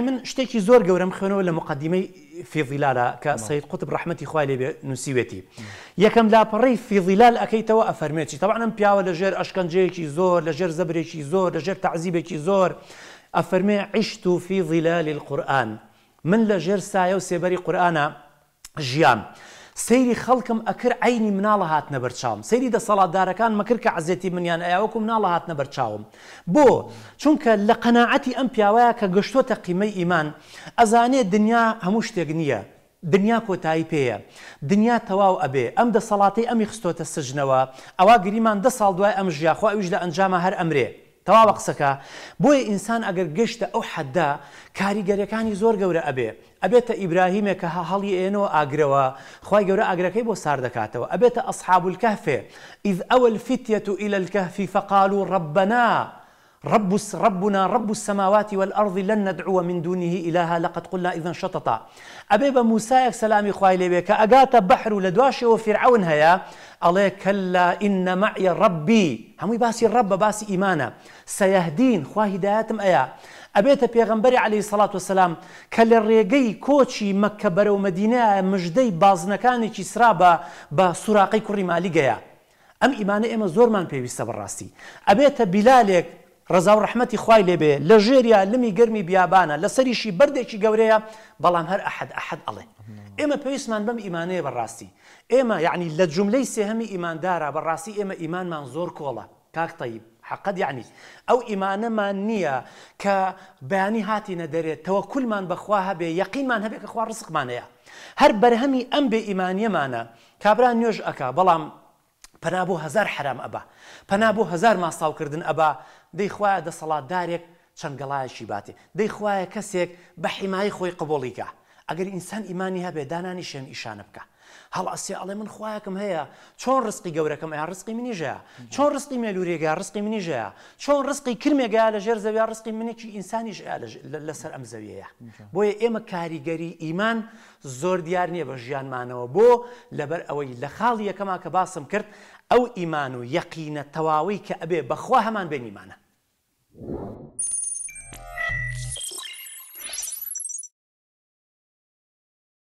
من شتێکی زۆر گەورەم خوێنەوە لە مقدمەی فیضیلالە کە سید قوتب ڕحمەتی خوای لێ نووسیوێتی. یەکەم لاپەڕی فیضیلال ئەەکەیتەوە ئەفەرمێتی. تەوانم پیاوە لە ژێر ئەشکەنجەیەکی زۆر لە ژێر زەبرێکی زۆر لە ژێر تعزیبێکی زۆر. ئەفەرمێ عیشت و ظلال القورآن من لە ژێر سایە و سێبەری قورآانە ژیان. سەیری خەڵکم ئەکر عینی مناڵە هاتنە بەرچاوم سەیری دەسەڵاتدارەکان مەکرد کە عزیەتی منیان ئەیاوەکو مناڵە هاتنە بەرچاوم بۆ چونکە لە قەنەعەتی ئەم پیاوەیە کە گەشتۆتە قیمەی ئیمان ئەزانێت دنیا هەموو شتێک نییە. دنیا کۆتایی پێەیە دنیا تەواو ئەبێ. ئەم دەسەڵاتی ئەمی خستۆتە سژنەوە. ئەوە گریمان ده ساڵ دوای ئەم ژیاخوا ئەوش لە ئەنجامە هەر ئەمرێ. تەواوە قسەکە بۆیە ئینسان ئەگەر گەشتە ئەو حەددا کاریگەریەکانی زۆر گەورە ئەبێ. ئەبێتە ئیبراهیمێک کە هەڵی ئێنەوە ئاگرەوە. خی گەورە ئاگرەکەی بۆ سار دەکاتەوە ئەبێتە ئەسحاب الكهفێ إذ أوى الفتية إلى الكهف فقالوا ربنا رب ربنا رب السماوات والأرض لن ندعو من دونه إلها لقد قلنا إذا شططا. أبي موسى سلامي خواي لبيك أقات بحر لدواشي وفرعون هيا. الله كلا إن معي ربي. همي باسي الرب باسي إيمانا. سيهدين خوا هداياتم أيا. ئەبێتە پێغمبەری عليه سلاات وسلام کە لە ڕێگەی کۆچی مەکە بەرە و مدینە مژدەی بازنەکانێکی سرا بە بە سوراقی کوڕی مالیگەیە ئەم ئیمانە ئێمە زۆرمان پێویستە بەڕاستی ئەبێتە بیلالێک ڕزا و ڕحمەتی خوای لێبێ لە ژێریا لمی گەرمی بیابانە لە سەریشی بەردێکی گەورەیە بەڵام هەر ئەحد ئەحد ئەڵێ. ئێمە پێویستمان بەم ئیمانەیە بەڕاستی. ئێمە یعنی لە جملەی سێهەمی ئیماندارە بەڕاستی ئێمە ئیمانمان زۆر کۆڵە. کاک تەیب حقد یعنی. ئەو ئیمانەمان نییە کە بەیانی هاتیە دەرێت تەوە کولمان بەخوا هەبێ یەقینمان هەبێت کە خوا ڕسقمانەیە هەر بەرهەمی ئەم بێ ئیمانیەمانە کابران نوێژ ئەکا بەڵام پنا بۆ هزار حرام ئەبا. پنا بۆ هزار ماساوکردن ئەبا دەیخوایە دەسەڵاتدارێک چەنگەڵایەکی باتێ دەیخوایە کەسێک بە حیمایی خۆی قبولیکە ئەگەر ئینسان ئیمانی هەبێ دانانی شوێن ئیشانە بکە. هەڵ ئەسێ ئەڵێ من خویەکەم هەیە. چۆن ڕسقی گەورەکەم؟ یا ڕسقی منیژەیە چۆن ڕسقی مێلوورێگە ڕسقی منیژەیە چۆن ڕسقی کرمێگا لە ژێر زەویا ڕسقی منێکی ئینسانیش لەسەر ئەم زەویەیە. بۆیە ئێمە کاریگەری ئیمان زۆر دیار نییە بە ژیانمانەوە. بۆ لەبەر ئەوەی لە خاڵی یەکەما کە باسم کرد ئەو ئیمان و یەقینە تەواوی کە ئەبێ بەخوا هەمان بێنیمانە.